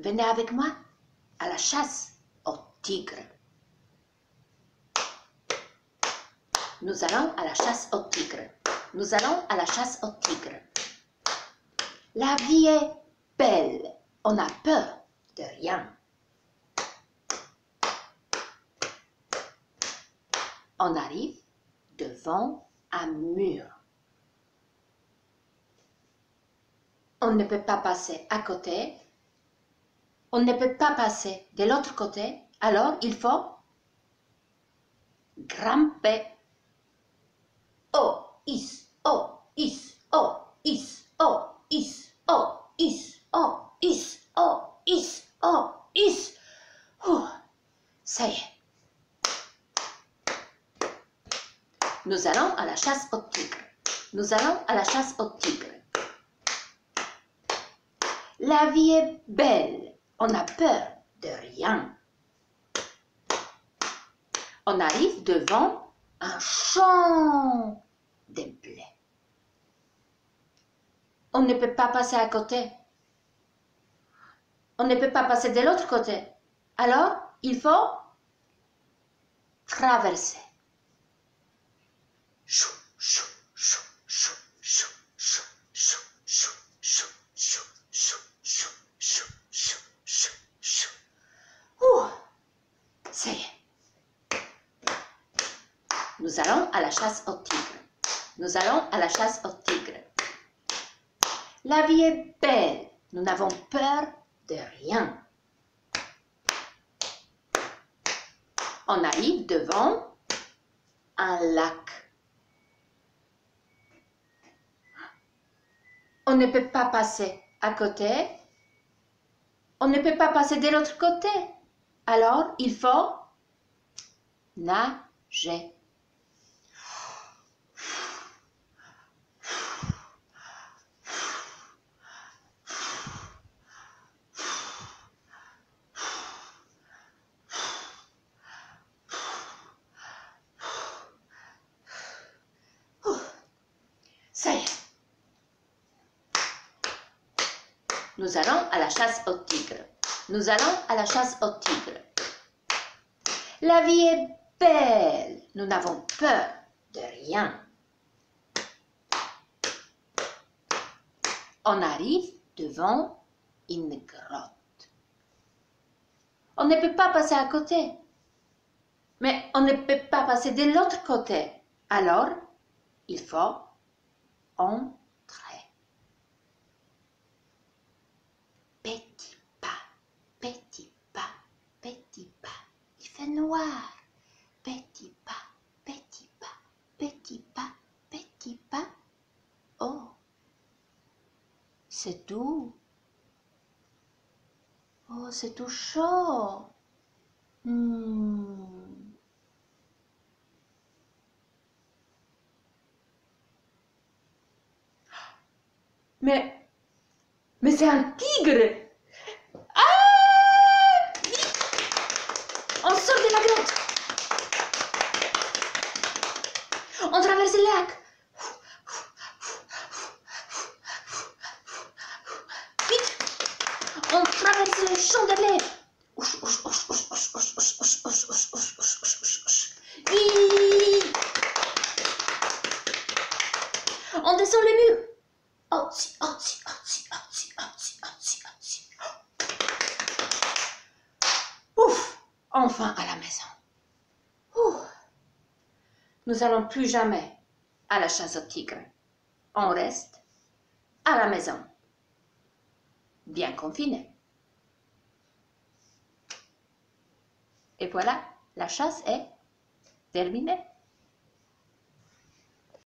Venez avec moi à la chasse au tigre. Nous allons à la chasse au tigre. Nous allons à la chasse au tigre. La vie est belle. On a peur de rien. On arrive devant un mur. On ne peut pas passer à côté. On ne peut pas passer de l'autre côté. Alors, il faut grimper. Oh, is, oh, is, oh, is, oh, is, oh, is, oh, is, oh, is, oh, is. Ça y est. Nous allons à la chasse au tigre. Nous allons à la chasse au tigre. La vie est belle. On a peur de rien. On arrive devant un champ de blé. On ne peut pas passer à côté. On ne peut pas passer de l'autre côté. Alors, il faut traverser. Nous allons à la chasse au tigre. Nous allons à la chasse au tigre. La vie est belle. Nous n'avons peur de rien. On arrive devant un lac. On ne peut pas passer à côté. On ne peut pas passer de l'autre côté. Alors, il faut nager. Ça y est. Nous allons à la chasse au tigre. Nous allons à la chasse au tigre. La vie est belle. Nous n'avons peur de rien. On arrive devant une grotte. On ne peut pas passer à côté. Mais on ne peut pas passer de l'autre côté. Alors, il faut entrer. Petit pas, petit pas, petit pas. Il Petit pas, petit pas, petit pas, petit pas. Oh, c'est doux. Oh, c'est tout chaud. Hmm. Mais, mais c'est un tigre. La grotte On traverse le lac. Vite. On traverse le champ de blé. On descend le mur. Oh, oh, enfin à la maison. Nous allons plus jamais à la chasse au tigre. On reste à la maison, bien confiné. Et voilà, la chasse est terminée.